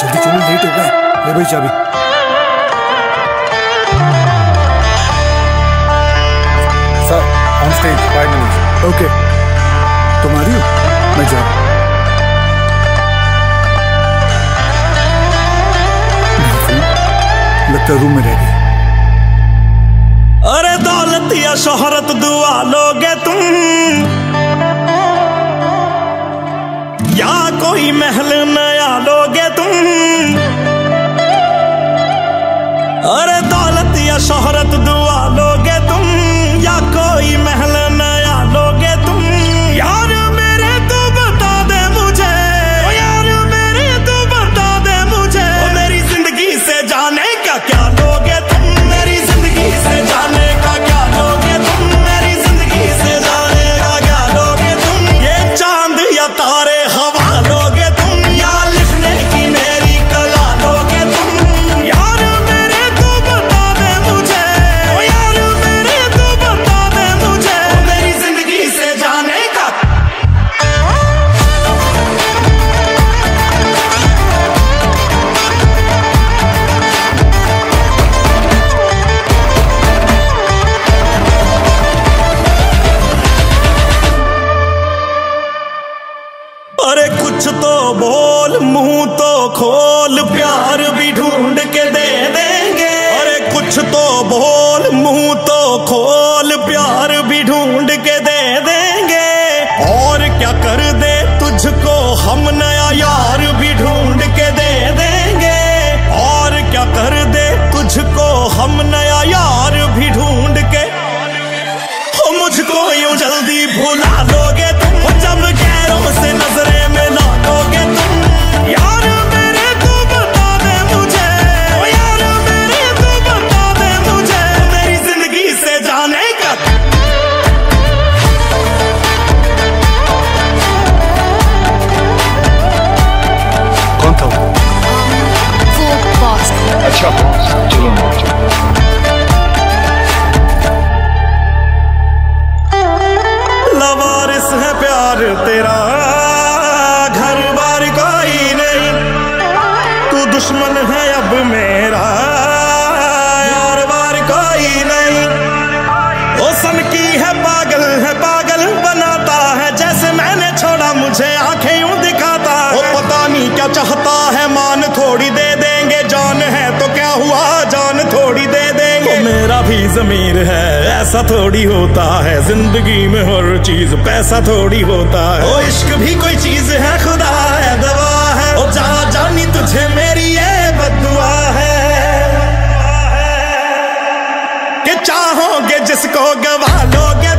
ले भाई चाबी sir on stage five minutes okay तुम्हारी हो मैं जा लगता रूम में रह गई अरे दौलत या शोहरत दुआ लोगे तुम। या कोई महल नया लोगे तुम? হবে कुछ तो बोल मुँह तो खोल प्यार दुश्मन है अब मेरा। यार बार कोई नहीं। ओ सन की है पागल है, पागल बनाता है। जैसे मैंने छोड़ा, मुझे आँखें यूँ दिखाता ओ पता नहीं क्या चाहता है, मान थोड़ी दे देंगे। जान है तो क्या हुआ, जान थोड़ी दे देंगे। ओ मेरा भी जमीर है, ऐसा थोड़ी होता है। ज़िंदगी में हर चीज़ पैसा थोड़ी होता है। ओ इश्क भी कोई चीज़ है, खुदा है, दवा है। ओ जा जानी तुझे मेरी चाहोगे जिसको गवा लोगे